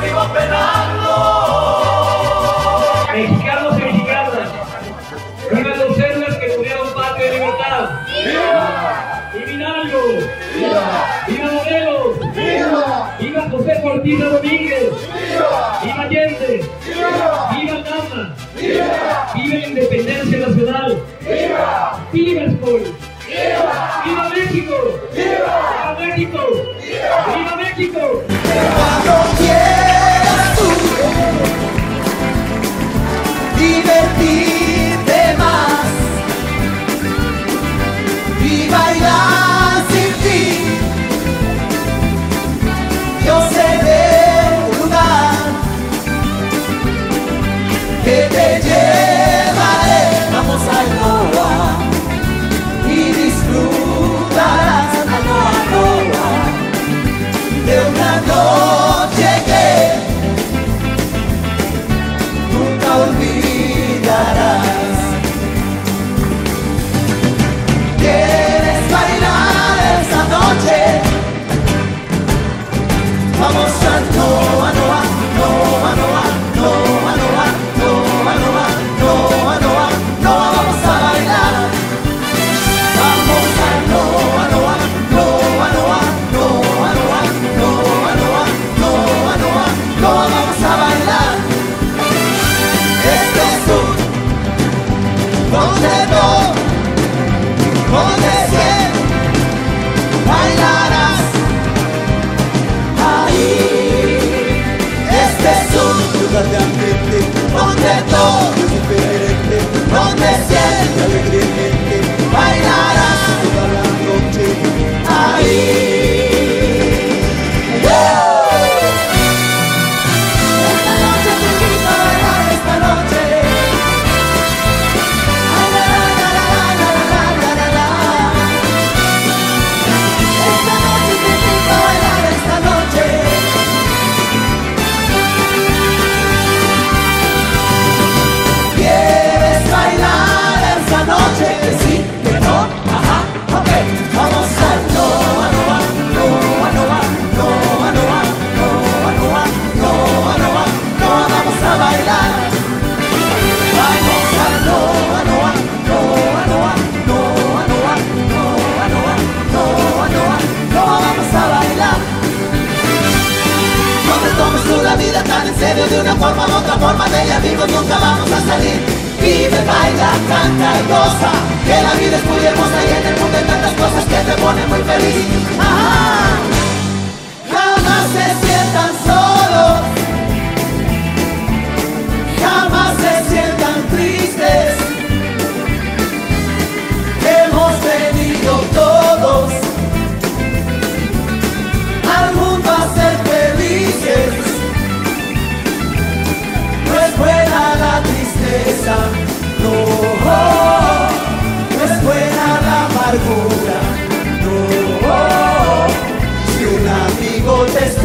vivo penando. Mexicanos y mexicanas, vivan los héroes que tuvieron patria y libertad. ¡Viva! ¡Y Vinalgo! ¡Viva! ¡Viva Morelos! ¡Viva! ¡Viva José Cortina Domínguez! ¡Viva! ¡Viva Allende! ¡Viva! ¡Viva Gama! ¡Viva! ¡Viva la independencia nacional! ¡Viva! ¡Viva Escol! ¡Viva! ¡Viva México! ¡Viva! ¡Viva México! ¡Viva, ¡Viva México! ¡Viva! protetor. De una forma u otra forma de ella amigos nunca vamos a salir. Vive, baila, canta y goza, que la vida es muy hermosa y en el mundo hay tantas cosas que te ponen muy feliz. Ajá. protesté.